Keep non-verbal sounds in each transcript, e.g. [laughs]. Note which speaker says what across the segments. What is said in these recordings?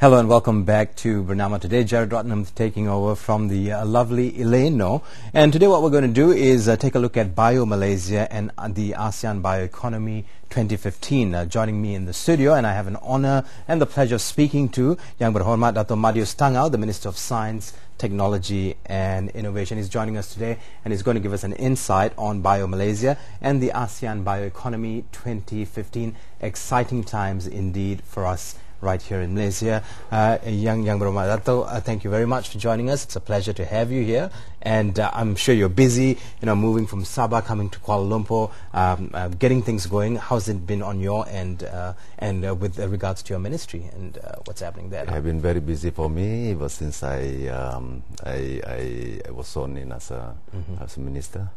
Speaker 1: Hello and welcome back to Bernama Today. Jared Ratnam taking over from the uh, lovely Eleno. And today what we're going to do is uh, take a look at Bio Malaysia and uh, the ASEAN Bioeconomy 2015. Uh, joining me in the studio and I have an honor and the pleasure of speaking to Yang Berhormat Dato Madius Tangau, the Minister of Science, Technology and Innovation. He's joining us today and he's going to give us an insight on Bio Malaysia and the ASEAN Bioeconomy 2015. Exciting times indeed for us right here in Malaysia. Uh, Yang Yang Berhormat Dato, uh, thank you very much for joining us. It's a pleasure to have you here. And uh, I'm sure you're busy, you know, moving from Sabah, coming to Kuala Lumpur, um, uh, getting things going. How's it been on your end uh, and uh, with regards to your ministry and what's happening there?
Speaker 2: It has been very busy for me ever since I, um, I, I, I, was sworn in as a, mm -hmm. as a minister.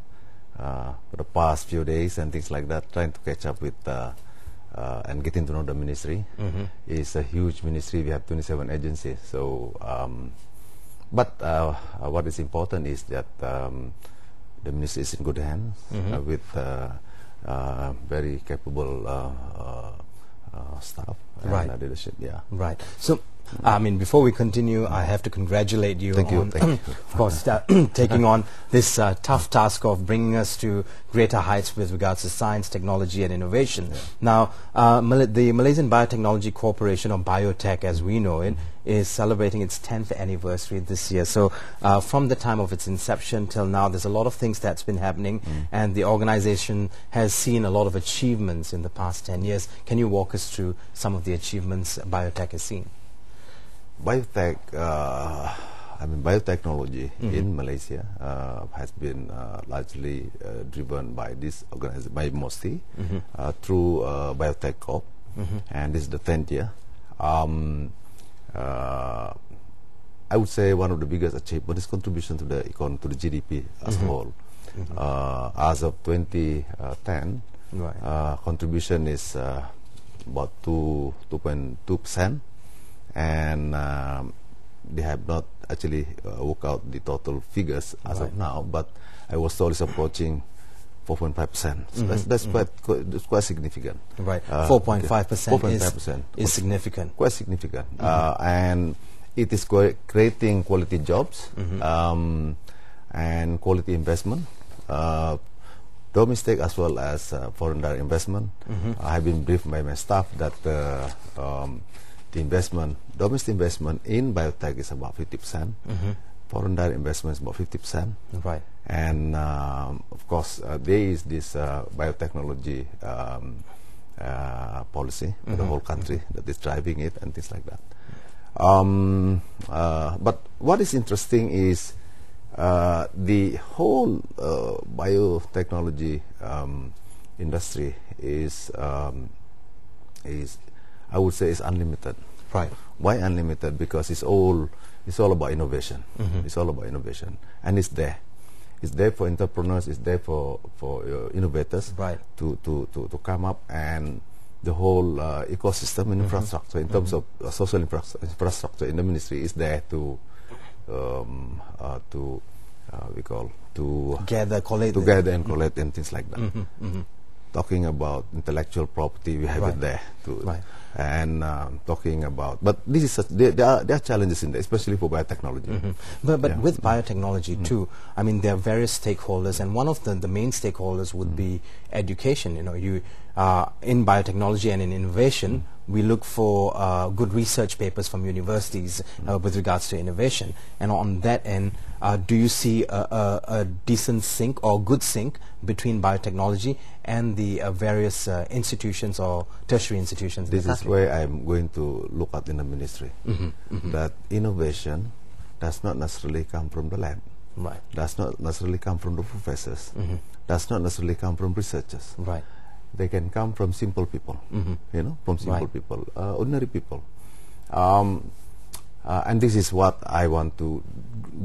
Speaker 2: for the past few days and things like that, trying to catch up with uh, and getting to know the ministry. Mm-hmm. It's a huge ministry. We have 27 agencies. So, um, but uh, uh, what is important is that um, the ministry is in good hands mm-hmm. Uh, with uh, uh, very capable staff
Speaker 1: right.
Speaker 2: and leadership. Yeah.
Speaker 1: Right. So I mean, before we continue, I have to congratulate you
Speaker 2: Thank
Speaker 1: on,
Speaker 2: you. [coughs]
Speaker 1: Of course, uh, [coughs] taking on this uh, tough task of bringing us to greater heights with regards to science, technology, and innovation. Yeah. Now, uh, Mal the Malaysian Biotechnology Corporation, or Biotech as we know it, is celebrating its 10th anniversary this year. So, uh, from the time of its inception till now, there's a lot of things that's been happening, mm. and the organization has seen a lot of achievements in the past 10 years. Can you walk us through some of the achievements Biotech has seen?
Speaker 2: Biotech, uh, I mean biotechnology mm-hmm. in Malaysia uh, has been uh, largely uh, driven by this organization by MOSTI mm-hmm. Uh, through uh, Biotech Corp, mm-hmm. and this is the tenth year. Um, I would say one of the biggest achievements is contribution to the econ to the GDP as a mm-hmm. whole. Mm-hmm. as of 2010, right. contribution is about two two point two percent and um, they have not actually uh, worked out the total figures as right. of now, but I was told it's approaching 4.5 percent. So mm -hmm. That's, that's mm -hmm. quite that's quite significant.
Speaker 1: Right, uh, 4.5 percent. 4.5 percent is significant.
Speaker 2: Quite significant, mm -hmm. uh, and it is creating quality jobs mm-hmm. um, and quality investment. Uh, domestic as well as uh, foreign direct investment. Mm-hmm. I have been briefed by my staff that uh, um, the investment, domestic investment in biotech is about 50%. Mm-hmm. Foreign direct investment is about 50%.
Speaker 1: Right.
Speaker 2: And um, of course, uh, there is this uh, biotechnology um, uh, policy mm-hmm. for the mm-hmm. whole country mm-hmm. that is driving it and things like that. Um, uh, but what is interesting is uh, the whole uh, biotechnology um, industry is um, is I would say it's unlimited.
Speaker 1: Right.
Speaker 2: Why unlimited? Because it's all it's all about innovation. Mm-hmm. It's all about innovation, and it's there. It's there for entrepreneurs. It's there for for uh, innovators.
Speaker 1: Right.
Speaker 2: To, to to to come up and the whole uh, ecosystem and mm-hmm. infrastructure in terms mm-hmm. of uh, social infra- infrastructure in the ministry is there to um, uh, to uh, we call to
Speaker 1: gather, collect,
Speaker 2: together and collect and things like that. Mm-hmm. Mm-hmm. Talking about intellectual property, we have right. it there to
Speaker 1: right
Speaker 2: and um, talking about. But this is there, there, are, there are challenges in there, especially for biotechnology. Mm -hmm.
Speaker 1: But but yeah. with biotechnology mm -hmm. too, I mean there are various stakeholders, and one of the the main stakeholders would mm -hmm. be education. You know, you uh, in biotechnology and in innovation, mm-hmm. we look for uh, good research papers from universities uh, mm-hmm. with regards to innovation, and on that end. Uh, do you see a, a, a, decent sync or good sync between biotechnology and the uh, various uh, institutions or tertiary institutions?
Speaker 2: This is where I'm going to look at in the ministry. Mm -hmm, mm -hmm. That innovation does not necessarily come from the lab.
Speaker 1: Right.
Speaker 2: Does not necessarily come from the professors. Mm -hmm. Does not necessarily come from researchers.
Speaker 1: Right.
Speaker 2: They can come from simple people. Mm-hmm. You know, from simple right. people, uh, ordinary people. Um, uh, and this is what I want to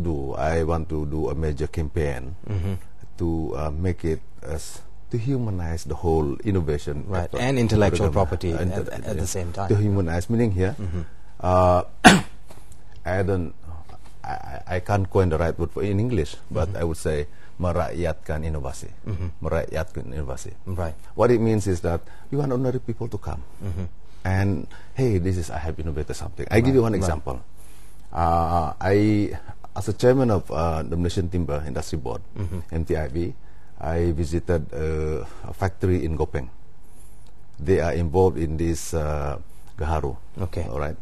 Speaker 2: do. I want to do a major campaign mm-hmm. to uh, make it as to humanize the whole innovation
Speaker 1: right. and intellectual property at, at, at, the same time.
Speaker 2: To humanize, meaning here, mm-hmm. uh, [coughs] I don't, I, I can't coin the right word for in English, but mm-hmm. I would say merakyatkan inovasi, mm-hmm. merakyatkan inovasi.
Speaker 1: Right.
Speaker 2: What it means is that we want ordinary people to come. Mm-hmm and hey, this is I have innovated something. I give you one
Speaker 1: right.
Speaker 2: example. Uh, I, as a chairman of uh, the Malaysian Timber Industry Board, MTIB, I visited uh, a factory in Gopeng. They are involved in this uh, Gaharu.
Speaker 1: Okay.
Speaker 2: All right.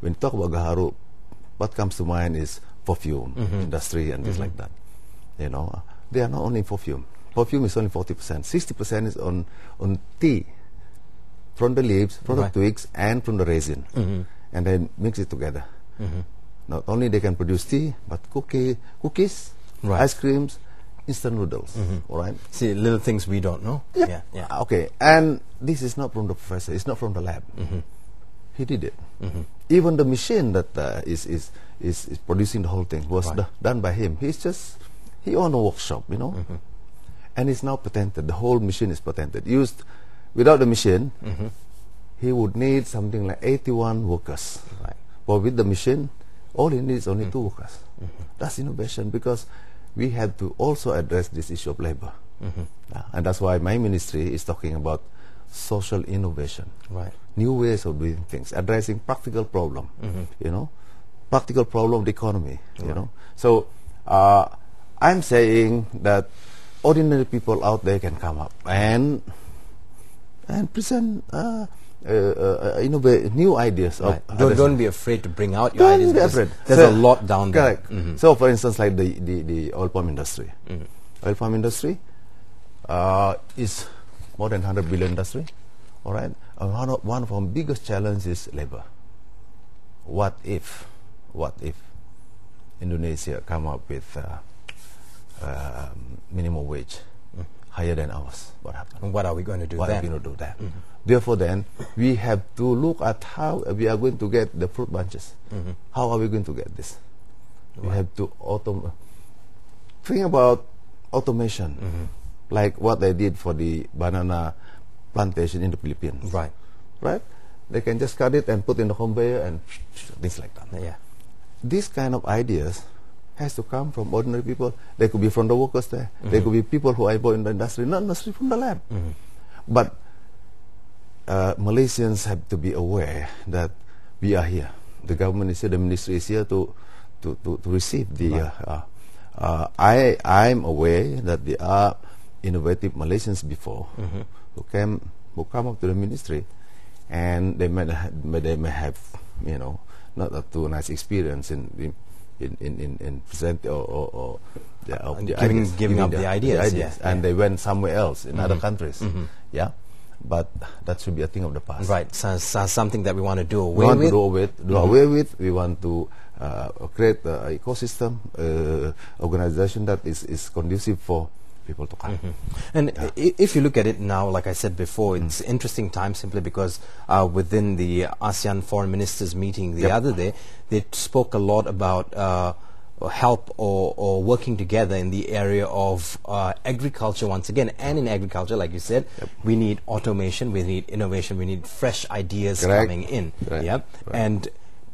Speaker 2: When you talk about Gaharu, what comes to mind is perfume industry and things like that. You know, they are not only perfume. Perfume is only forty percent. Sixty percent is on on tea, from the leaves, from
Speaker 1: Right.
Speaker 2: the twigs, and from the resin, and then mix it together. Not only they can produce tea, but cookie, cookies,
Speaker 1: Right.
Speaker 2: ice creams, instant noodles. All right.
Speaker 1: See, little things we don't know.
Speaker 2: Yep.
Speaker 1: Yeah, yeah.
Speaker 2: Ah, Okay, and this is not from the professor. It's not from the lab.
Speaker 1: Mm-hmm.
Speaker 2: He did it. Even the machine that uh, is, is is is producing the whole thing was
Speaker 1: Right.
Speaker 2: do- done by him. He's just he owned a workshop, you know,
Speaker 1: Mm-hmm.
Speaker 2: and it's now patented. The whole machine is patented. Used without the machine,
Speaker 1: Mm-hmm.
Speaker 2: he would need something like eighty-one workers.
Speaker 1: Right.
Speaker 2: But with the machine, all he needs is only two workers.
Speaker 1: Mm-hmm.
Speaker 2: That's innovation because we have to also address this issue of labor.
Speaker 1: Mm-hmm.
Speaker 2: Uh, and that's why my ministry is talking about social innovation,
Speaker 1: Right.
Speaker 2: new ways of doing things, addressing practical problem,
Speaker 1: Mm-hmm.
Speaker 2: you know, practical problem of the economy, you know. So uh, I'm saying that ordinary people out there can come up and and present uh, uh, uh, innovate new ideas.
Speaker 1: Right. Don't, don't be afraid to bring out your
Speaker 2: don't
Speaker 1: ideas.
Speaker 2: be afraid.
Speaker 1: There's
Speaker 2: So-
Speaker 1: a lot down there.
Speaker 2: Correct.
Speaker 1: Mhm.
Speaker 2: So, for instance, like the, the, the oil palm industry. Oil palm industry uh, is more than 100 billion industry. All right. And one of, one of our biggest challenges is labor. What if, what if Indonesia come up with uh, uh, minimum wage higher than ours? What happens?
Speaker 1: And What are we going to do
Speaker 2: Why
Speaker 1: then?
Speaker 2: are we going to do that? Mm-hmm. Therefore, then we have to look at how we are going to get the fruit bunches. Mm-hmm. How are we going to get this? We have to autom. Think about automation, mm-hmm. like what they did for the banana plantation in the Philippines.
Speaker 1: Right.
Speaker 2: Right? They can just cut it and put in the conveyor and things like that.
Speaker 1: Yeah.
Speaker 2: These kind of ideas has to come from ordinary people. They could be from the workers there. They could be people who are involved in the industry, not necessarily from the lab. But uh, Malaysians have to be aware that we are here. The government is here. The ministry is here to to, to, to receive the. Uh, uh, uh, I I'm aware that there are innovative Malaysians before who came who come up to the ministry, and they may ha- may- they may have you know not a too nice experience in. in in, in, in, in present or, or, or the,
Speaker 1: And
Speaker 2: the
Speaker 1: giving-
Speaker 2: ideas,
Speaker 1: giving up the ideas, yeah,
Speaker 2: and
Speaker 1: yeah.
Speaker 2: they went somewhere else in other countries. Yeah, but that should be a thing of the past.
Speaker 1: Right. So, so something that we want to do
Speaker 2: We
Speaker 1: away
Speaker 2: want
Speaker 1: with.
Speaker 2: to do away, do away with. We want to uh, create an ecosystem, uh, organization that is, is conducive for people to come.
Speaker 1: And i- if you look at it now, like I said before,
Speaker 2: Mm.
Speaker 1: it's interesting time simply because uh, within the ASEAN foreign ministers meeting the
Speaker 2: Yep.
Speaker 1: other day, they spoke a lot about uh, help or, or working together in the area of uh, agriculture once again. And in agriculture, like you said, we need automation, we need innovation, we need fresh ideas
Speaker 2: Correct.
Speaker 1: coming in.
Speaker 2: Correct.
Speaker 1: Yep.
Speaker 2: Right.
Speaker 1: And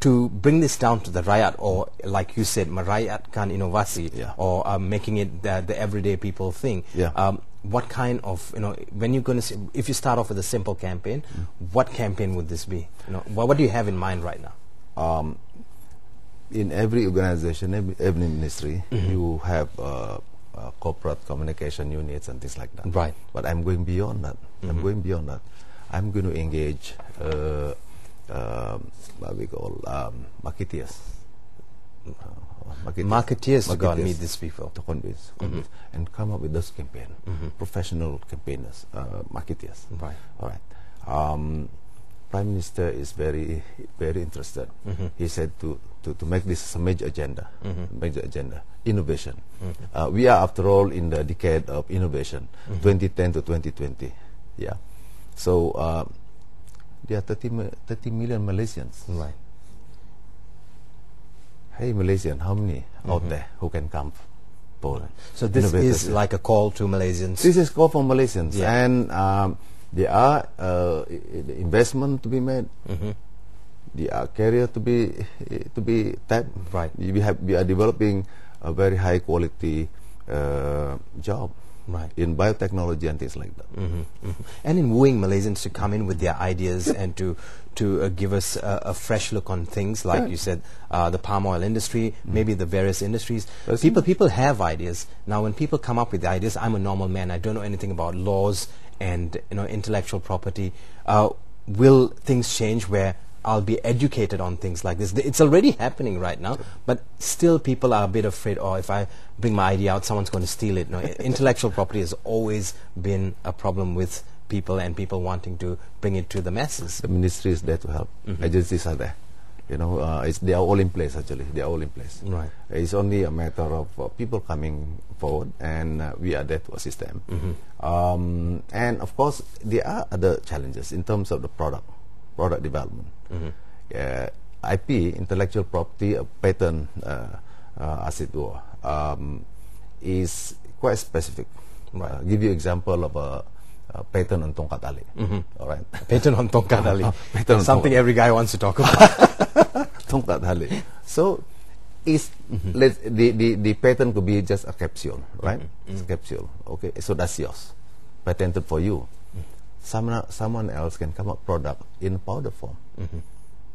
Speaker 1: to bring this down to the rakyat, or like you said, merakyatkan inovasi,
Speaker 2: Yeah.
Speaker 1: or uh, making it the, the everyday people thing.
Speaker 2: Yeah.
Speaker 1: Um, what kind of you know when you're going to if you start off with a simple campaign, what campaign would this be? You know, what, what do you have in mind right now?
Speaker 2: Um, in every organization, every, every ministry, you have uh, uh, corporate communication units and things like that.
Speaker 1: Right.
Speaker 2: But I'm going beyond that. I'm going beyond that. I'm going to engage uh, um, what we call um, marketeers. Uh, marketeers.
Speaker 1: Marketeers to go and meet these people.
Speaker 2: to convince, convince and come up with those campaign. Professional campaigners, uh, marketeers.
Speaker 1: Right.
Speaker 2: All right. Um, Prime Minister is very, very interested. He said to, to, to make this a major agenda, major agenda, innovation. Uh, we are, after all, in the decade of innovation, 2010 to 2020. Yeah. So uh, there are 30, 30 million Malaysians.
Speaker 1: Right.
Speaker 2: Hey, Malaysian, how many out there who can come forward?
Speaker 1: So this
Speaker 2: Innovators.
Speaker 1: is like a call to Malaysians.
Speaker 2: This is call for Malaysians,
Speaker 1: Yeah.
Speaker 2: and um, there are uh, i- i- the investment to be made. There are career to be to be tapped.
Speaker 1: Right.
Speaker 2: We have we are developing a very high quality uh, job
Speaker 1: Right.
Speaker 2: in biotechnology and things like that.
Speaker 1: and in wooing Malaysians to come in with their ideas and to to uh, give us a, a fresh look on things like
Speaker 2: Yeah.
Speaker 1: you said uh, the palm oil industry maybe the various industries.
Speaker 2: That's
Speaker 1: people people have ideas. Now when people come up with the ideas I'm a normal man. I don't know anything about laws and you know intellectual property uh, will things change where I'll be educated on things like this. It's already happening right now, but still people are a bit afraid, oh, if I bring my idea out, someone's going to steal it. No, intellectual property has always been a problem with people and people wanting to bring it to the masses.
Speaker 2: The ministry is there to help.
Speaker 1: Mm-hmm.
Speaker 2: Agencies are there. You know, uh, it's, they are all in place actually. They are all in place.
Speaker 1: Right.
Speaker 2: It's only a matter of uh, people coming forward, and uh, we are there to assist them.
Speaker 1: Mm-hmm.
Speaker 2: Um, and of course, there are other challenges in terms of the product, product development.
Speaker 1: Mm-hmm.
Speaker 2: Uh, IP, intellectual property, uh, patent, uh, uh, as it were, um, is quite specific.
Speaker 1: Right.
Speaker 2: Uh, give you example of a, a patent on tongkat ali. All right. [laughs]
Speaker 1: Patent on Tongkat Ali. [laughs]
Speaker 2: Patent
Speaker 1: Something
Speaker 2: Tongkat.
Speaker 1: every guy wants to talk about. [laughs]
Speaker 2: tongkat hali. So, is let the, the the patent could be just a capsule, right? It's a capsule. Okay, so that's yours, patented for you. Someone someone else can come up product in powder form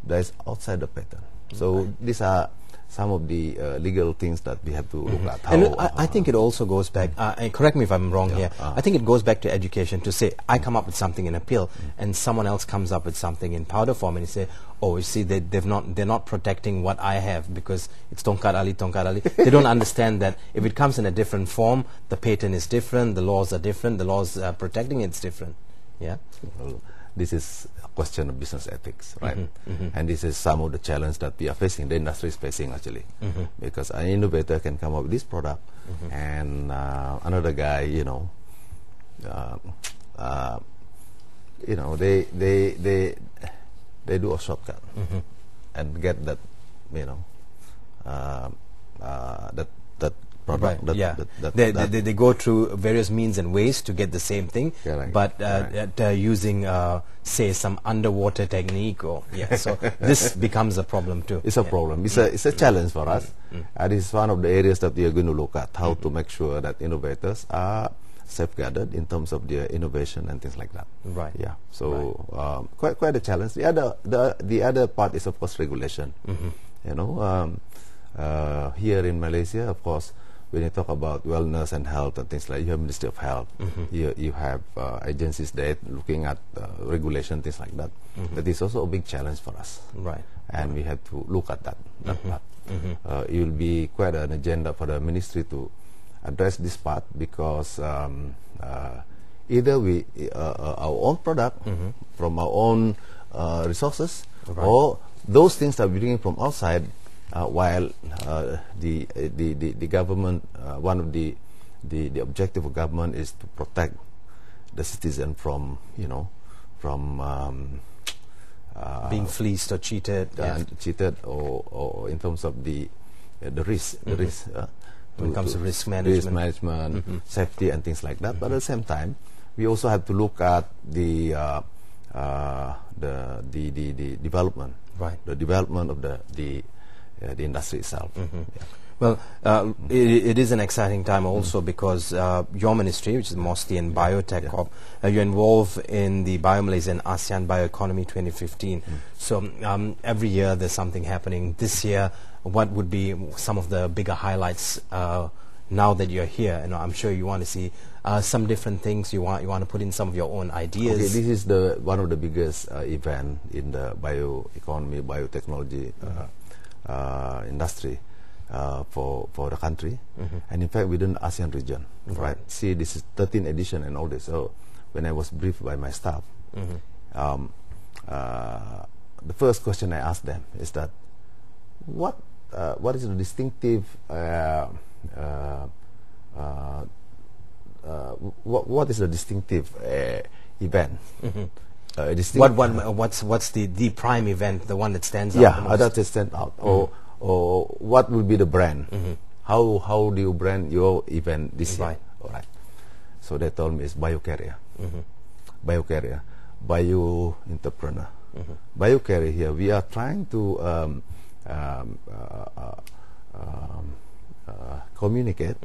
Speaker 2: that is outside the patent. So these are some of the uh, legal things that we have to look at. How,
Speaker 1: And I, I think it also goes back, uh, correct me if I'm wrong here,
Speaker 2: uh.
Speaker 1: I think it goes back to education to say, I come up with something in a pill, and someone else comes up with something in powder form, and you say, oh, you see, they, they've not, they're not protecting what I have because it's Tongkat Ali, Tongkat Ali. [laughs] they don't understand that if it comes in a different form, the patent is different, the laws are different, the laws uh, protecting it's different. Yeah?
Speaker 2: Well, this is a question of business ethics, right? And this is some of the challenge that we are facing, the industry is facing actually. Because an innovator can come up with this product and uh, another guy, you know, uh, uh, you know, they, they, they, they do a shortcut and get that, you know, uh, uh, that, product. That,
Speaker 1: yeah.
Speaker 2: that,
Speaker 1: they, they, they go through various means and ways to get the same thing,
Speaker 2: Correct.
Speaker 1: but uh, at, uh, using, uh, say, some underwater technique or yeah. So [laughs] this becomes a problem too.
Speaker 2: It's a
Speaker 1: Yeah.
Speaker 2: problem. It's a it's a challenge for us. And it's one of the areas that we are going to look at how to make sure that innovators are safeguarded in terms of their innovation and things like that.
Speaker 1: Right.
Speaker 2: Yeah. So um, quite quite a challenge. The other the the other part is of course regulation. You know, um, uh, here in Malaysia, of course, when you talk about wellness and health and things like, you have Ministry of Health, you you have uh, agencies there looking at uh, regulation things like that. That is also a big challenge for us
Speaker 1: Right.
Speaker 2: and we have to look at that. that part. Uh, it will be quite an agenda for the ministry to address this part because um, uh, either we uh, uh, our own product from our own uh, resources
Speaker 1: Right.
Speaker 2: or those things that we're bringing from outside while uh, the, uh, the, the the government uh, one of the, the the objective of government is to protect the citizen from you know from um, uh,
Speaker 1: Being fleeced or cheated.
Speaker 2: uh,
Speaker 1: yeah.
Speaker 2: cheated or, or in terms of the uh, the risk the risk uh,
Speaker 1: Mm-hmm. When it comes to risk
Speaker 2: risk
Speaker 1: management. Mm-hmm.
Speaker 2: safety and things like that but at the same time we also have to look at the uh, uh, the, the the the development
Speaker 1: Right.
Speaker 2: the development of the the uh, the industry itself
Speaker 1: Mm-hmm.
Speaker 2: yeah.
Speaker 1: Well, uh, it, it is an exciting time also because uh, your ministry, which is MOSTI and Biotech
Speaker 2: Yeah.
Speaker 1: Corp, uh, you're involved in the BioMalaysia and ASEAN Bioeconomy 2015. So um, every year there's something happening. This year, what would be some of the bigger highlights uh, now that you're here? You know, I'm sure you want to see uh, some different things. You want you want to put in some of your own ideas.
Speaker 2: Okay, this is the one of the biggest uh, event in the bioeconomy, biotechnology uh, uh, industry uh, for for the country, and in fact within the ASEAN region. Right. See, this is 13th edition and all this. So when I was briefed by my staff, um, uh, the first question I asked them is that what uh, what is the distinctive uh, uh, uh, uh, what what is the distinctive uh, event? Uh,
Speaker 1: what one? uh, What's what's the, the prime event, the one that stands out?
Speaker 2: yeah, that is stand out. Or or what will be the brand? How how do you brand your event this year? All right. So they told me it's biocareer, biocareer, bio entrepreneur, biocareer. Here we are trying to um, um, uh, uh, um, uh, communicate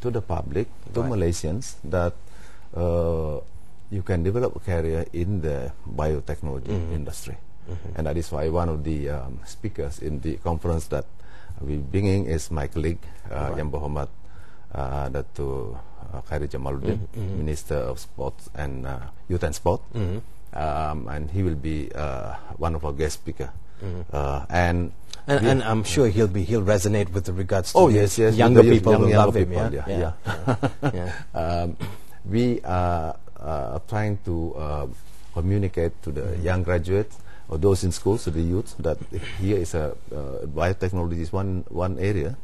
Speaker 2: to the public, to
Speaker 1: Right.
Speaker 2: Malaysians, that uh, you can develop a career in the biotechnology industry. And that is why one of the um, speakers in the conference that we bringing is my colleague, uh, Yang Berhormat uh, Datu uh, Khairy Jamaluddin, Minister of Sports and uh, Youth and Sport. Um, and he will be uh, one of our guest speaker. Uh, and
Speaker 1: And, and I'm sure he'll be he'll resonate with the regards to
Speaker 2: Oh, yes, yes,
Speaker 1: younger people
Speaker 2: young-
Speaker 1: will
Speaker 2: younger
Speaker 1: love him.
Speaker 2: people,
Speaker 1: Yeah,
Speaker 2: yeah,
Speaker 1: yeah. yeah. [laughs]
Speaker 2: um, we are uh, trying to uh, communicate to the young graduates or those in schools, to the youth, that here is a uh, biotechnology is one one area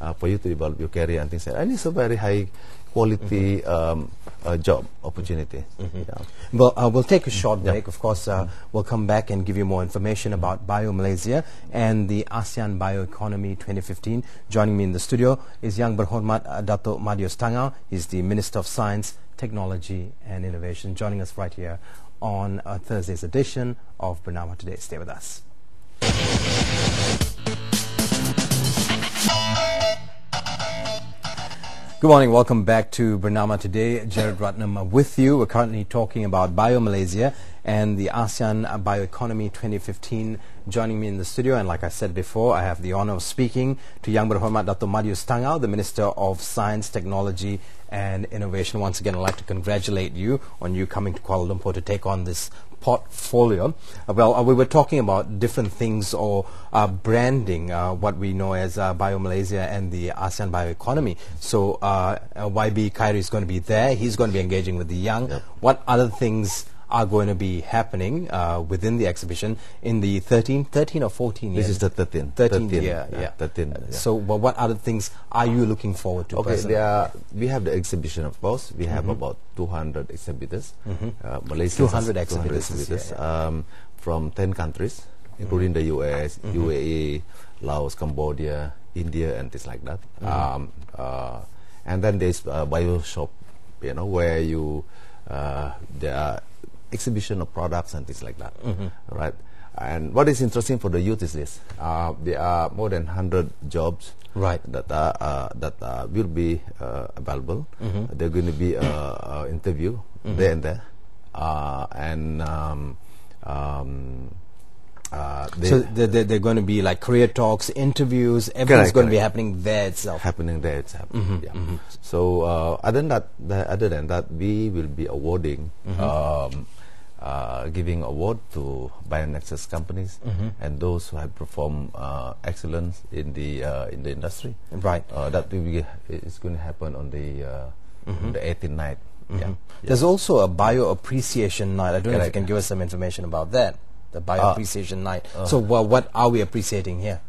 Speaker 2: uh, for you to develop your career and things like that. And it's a very high quality um, uh, job opportunity. Yeah.
Speaker 1: Well, uh, we'll take a short
Speaker 2: Yeah.
Speaker 1: break. Of course, uh, we'll come back and give you more information about Bio Malaysia and the ASEAN Bioeconomy 2015. Joining me in the studio is Yang Berhormat uh, Dato Madius Tangau. He's the Minister of Science, Technology and Innovation, joining us right here on uh, Thursday's edition of Bernama Today. Stay with us. Good morning. Welcome back to Bernama today. Jared Ratnam with you. We're currently talking about Bio Malaysia and the ASEAN Bioeconomy 2015. Joining me in the studio, and like I said before, I have the honor of speaking to Yang Berhormat Dato Madius Tangau, the Minister of Science, Technology and Innovation. Once again, I'd like to congratulate you on you coming to Kuala Lumpur to take on this portfolio. Uh, well, uh, we were talking about different things or uh, branding, uh, what we know as uh, Bio Malaysia and the ASEAN bioeconomy. So YB Khairy is going to be there. He's going to be engaging with the young.
Speaker 2: Yep.
Speaker 1: What other things are going to be happening uh, within the exhibition in the 13, 13 or 14 years.
Speaker 2: This is the 13.
Speaker 1: 13
Speaker 2: 13,
Speaker 1: year,
Speaker 2: yeah,
Speaker 1: yeah.
Speaker 2: 13,
Speaker 1: Uh,
Speaker 2: yeah.
Speaker 1: So well, what other things are you looking forward to
Speaker 2: Okay, there are, we have the exhibition, of course. We have about 200 exhibitors. Uh, Malaysians
Speaker 1: 200
Speaker 2: has
Speaker 1: exhibitors this year,
Speaker 2: exhibitors, um, from 10 countries, including the US, UAE, Laos, Cambodia, India, and things like that. Um, uh, and then there's uh, bio shop, you know, where you uh, there are exhibition of products and things like that, right? And what is interesting for the youth is this: uh, there are more than 100 jobs
Speaker 1: Right.
Speaker 2: that are uh, that uh, will be uh, available. They're going to be uh, uh, interview there and there, uh, and um, um, uh, they
Speaker 1: so they're, they're, going to be like career talks, interviews, everything's
Speaker 2: Correct,
Speaker 1: going to be happening there itself.
Speaker 2: happening there itself. yeah. So uh, other than that, the, other than that, we will be awarding. Um, uh, giving award to Bionexus companies and those who have performed uh, excellence in the uh, in the industry.
Speaker 1: Right.
Speaker 2: Uh, that will be it's going to happen on the uh, on the 18th night. Yeah.
Speaker 1: There's also a bio appreciation night. I don't know if you can give us some information about that. The bio
Speaker 2: Uh,
Speaker 1: appreciation night. so, what are we appreciating here?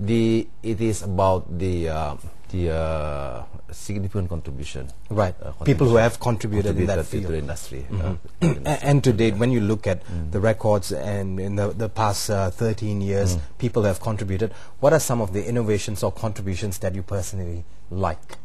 Speaker 2: The it is about the uh, the uh, significant contribution.
Speaker 1: Right.
Speaker 2: uh,
Speaker 1: People who have contributed in that
Speaker 2: to
Speaker 1: field.
Speaker 2: the industry. uh,
Speaker 1: A-
Speaker 2: to the industry.
Speaker 1: and to date, when you look at the records and in the, the past uh, 13 years, people have contributed. What are some of the innovations or contributions that you personally like?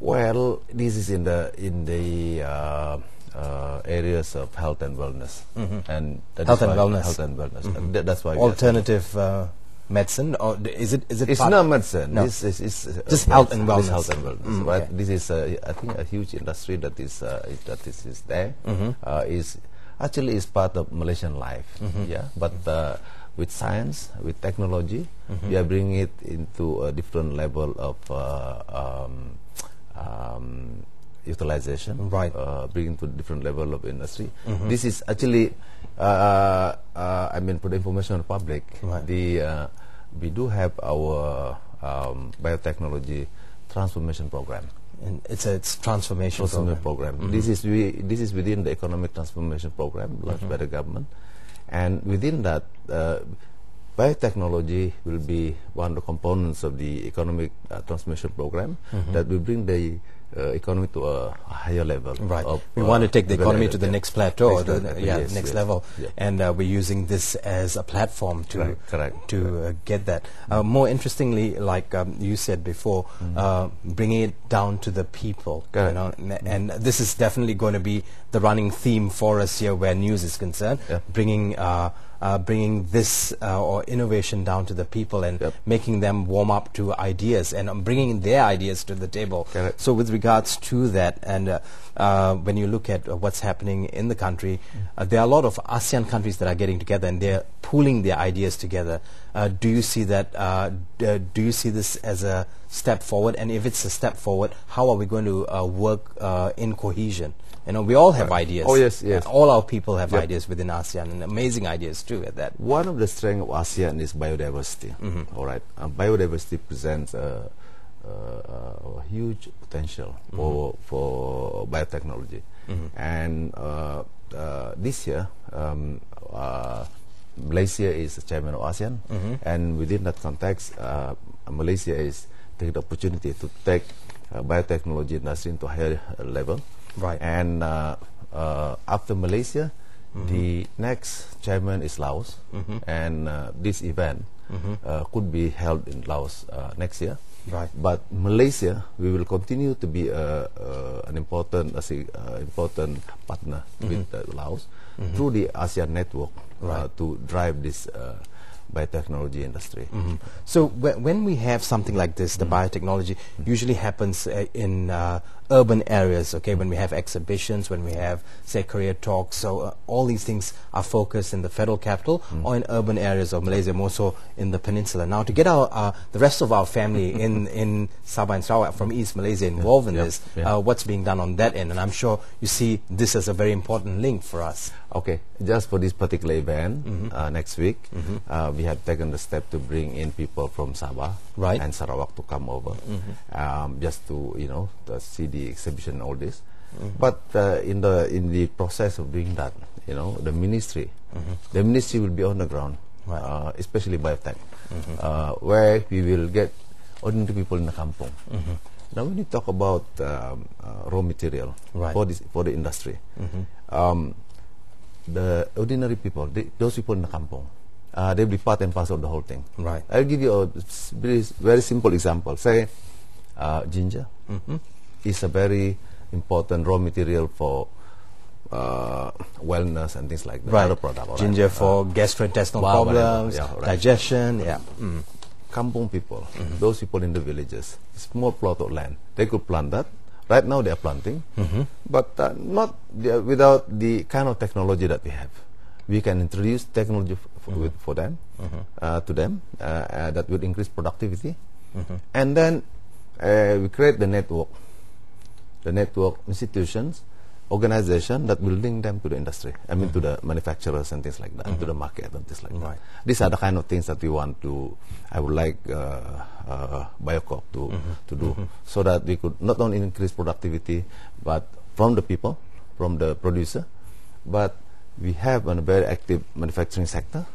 Speaker 2: Well, this is in the in the uh, uh, areas of health and wellness, and that
Speaker 1: Health
Speaker 2: is
Speaker 1: and wellness.
Speaker 2: Health and wellness. And that- that's why
Speaker 1: Alternative uh, medicine, or is it? Is it?
Speaker 2: It's not medicine.
Speaker 1: No.
Speaker 2: This is it's, uh,
Speaker 1: Just health and
Speaker 2: this
Speaker 1: wellness.
Speaker 2: health and wellness.
Speaker 1: Mm, okay.
Speaker 2: This is uh, I think a huge industry that is uh, that is, is there.
Speaker 1: Mm-hmm.
Speaker 2: Uh, is actually is part of Malaysian life.
Speaker 1: Mm-hmm.
Speaker 2: Yeah, but. Uh, with science, with technology,
Speaker 1: Mm-hmm.
Speaker 2: we are bringing it into a different level of uh, um, um, utilization.
Speaker 1: Right.
Speaker 2: Uh, bringing to different level of industry.
Speaker 1: Mm-hmm.
Speaker 2: This is actually, uh, uh, I mean, for the information of the public,
Speaker 1: Right.
Speaker 2: the uh, we do have our um, biotechnology transformation program.
Speaker 1: And it's a it's transformation
Speaker 2: Transformation
Speaker 1: program.
Speaker 2: program. This is we, this is within the economic transformation program launched by the government, and within that, uh, biotechnology will be one of the components of the economic uh, transformation program that will bring the uh, economy to a higher level.
Speaker 1: Right.
Speaker 2: of,
Speaker 1: we
Speaker 2: uh,
Speaker 1: want to take the economy to the
Speaker 2: yeah.
Speaker 1: next plateau,
Speaker 2: Next
Speaker 1: the,
Speaker 2: level,
Speaker 1: yeah,
Speaker 2: yes,
Speaker 1: next
Speaker 2: yes.
Speaker 1: level,
Speaker 2: Yeah.
Speaker 1: and uh, we're using this as a platform to
Speaker 2: Correct, correct,
Speaker 1: to uh, get that. Uh, more interestingly, like um, you said before, uh, bringing it down to the people. You know, and this is definitely going to be the running theme for us here, where news is concerned. Bringing uh, bringing this uh, or innovation down to the people and
Speaker 2: Yep.
Speaker 1: making them warm up to ideas and um, bringing their ideas to the table. So with regards to that, and uh, uh, when you look at uh, what's happening in the country, uh, there are a lot of ASEAN countries that are getting together and they're pooling their ideas together. Uh, do you see that? D- do you see this as a step forward? And if it's a step forward, how are we going to uh, work uh, in cohesion? You know, we all have ideas.
Speaker 2: Oh, yes, yes.
Speaker 1: Uh, all our people have
Speaker 2: Yep.
Speaker 1: ideas within ASEAN, and amazing ideas too. At that.
Speaker 2: One of the strengths of ASEAN is biodiversity. All right, uh, biodiversity presents a, a, a huge potential for for biotechnology, and uh, uh, this year. Um, uh, Malaysia is the chairman of ASEAN, and within that context, uh, Malaysia is taking the opportunity to take uh, biotechnology industry into a higher uh, level.
Speaker 1: Right.
Speaker 2: And uh, uh, after Malaysia, the next chairman is Laos, and uh, this event uh, could be held in Laos uh, next year.
Speaker 1: Right.
Speaker 2: But Malaysia, we will continue to be uh, an important, important partner with uh, Laos through the ASEAN network uh,
Speaker 1: Right.
Speaker 2: to drive this uh, biotechnology industry.
Speaker 1: So whe- when we have something like this, the biotechnology usually happens uh, in uh, urban areas. Okay, when we have exhibitions, when we have say career talks. So uh, all these things are focused in the federal capital or in urban areas of Malaysia, more so in the peninsula. Now to get our uh, the rest of our family [laughs] in in Sabah and Sarawak from East Malaysia involved in
Speaker 2: Yep.
Speaker 1: this,
Speaker 2: Yeah.
Speaker 1: uh, what's being done on that end? And I'm sure you see this as a very important link for us.
Speaker 2: Okay, just for this particular event uh, next week, uh, we have taken the step to bring in people from Sabah
Speaker 1: Right.
Speaker 2: and Sarawak to come over, um, just to you know to see the exhibition all this. But uh, in the in the process of doing that, you know, the ministry, the ministry will be on the ground,
Speaker 1: Right.
Speaker 2: uh, especially biotech, uh, where we will get ordinary people in the kampong. Now, when you talk about um, uh, raw material
Speaker 1: Right.
Speaker 2: for this for the industry, um, the ordinary people, those people in the kampong, uh, they'll be part and parcel of the whole thing.
Speaker 1: Right.
Speaker 2: I'll give you a very, very simple example. Say, uh, ginger is a very important raw material for uh, wellness and things like that.
Speaker 1: Right.
Speaker 2: Other product, right?
Speaker 1: Ginger
Speaker 2: Uh,
Speaker 1: for gastrointestinal
Speaker 2: Wow,
Speaker 1: problems,
Speaker 2: Yeah, right.
Speaker 1: digestion. Yeah. Mm.
Speaker 2: kampong people, those people in the villages, small plot of land, they could plant that. Right now they are planting, but uh, not the, without the kind of technology that we have. We can introduce technology f- for, with, for them, uh, to them, uh, uh, that will increase productivity, and then uh, we create the network, the network institutions, organization that will link them to the industry. I mean, to the manufacturers and things like that, and to the market and things like
Speaker 1: Right.
Speaker 2: that. These are the kind of things that we want to. I would like uh, uh, Biocorp to to do so that we could not only increase productivity, but from the people, from the producer, but we have a very active manufacturing sector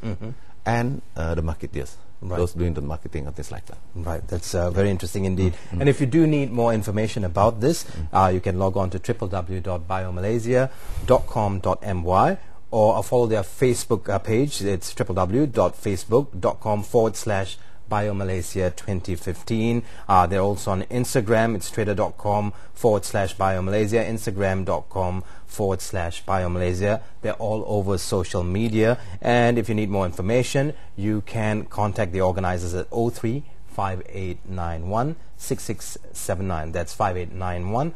Speaker 2: and uh, the marketeers,
Speaker 1: Right.
Speaker 2: those doing the marketing and things like that.
Speaker 1: Right, that's uh, very interesting indeed.
Speaker 2: Mm-hmm.
Speaker 1: And if you do need more information about this, uh, you can log on to www.biomalaysia.com.my or uh, follow their Facebook uh, page. It's www.facebook.com forward slash Biomalaysia 2015. Uh, they're also on Instagram. It's twitter.com forward slash Biomalaysia, Instagram.com forward slash Biomalaysia. They're all over social media. And if you need more information, you can contact the organizers at 03 5891 6679. That's 5891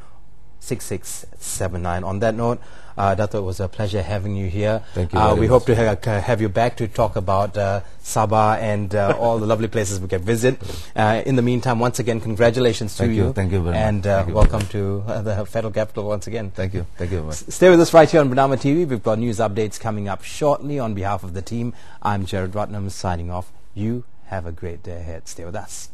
Speaker 1: 6679. On that note, uh, Dato, it was a pleasure having you here.
Speaker 2: Thank you
Speaker 1: Uh, we
Speaker 2: much.
Speaker 1: hope to ha- have you back to talk about uh, Sabah and uh, [laughs] all the lovely places we can visit. Uh, in the meantime, once again, congratulations to
Speaker 2: Thank you.
Speaker 1: you.
Speaker 2: Thank you very much.
Speaker 1: And uh,
Speaker 2: Thank you very
Speaker 1: welcome to uh, the federal capital once again.
Speaker 2: Thank you. Thank you very much.
Speaker 1: Stay with us right here on Bernama TV. We've got news updates coming up shortly. On behalf of the team, I'm Jared Ratnam signing off. You have a great day ahead. Stay with us.